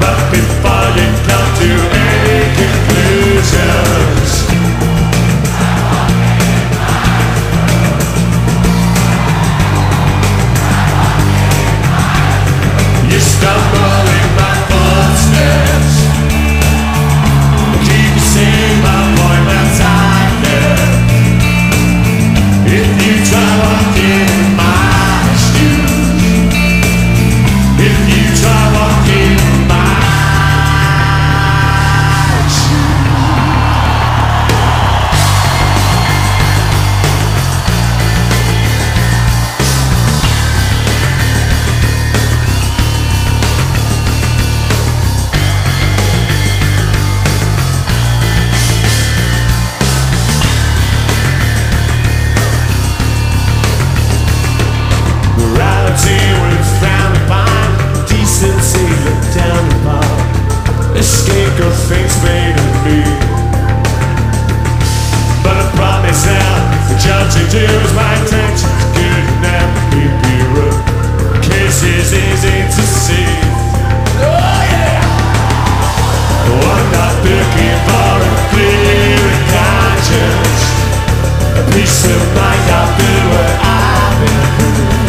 But before you come to any conclusion. think of things made of me. But I promise now, the do my. Good easy to see. Oh yeah! I'm not looking for a clear conscience. A of mind what I've been through.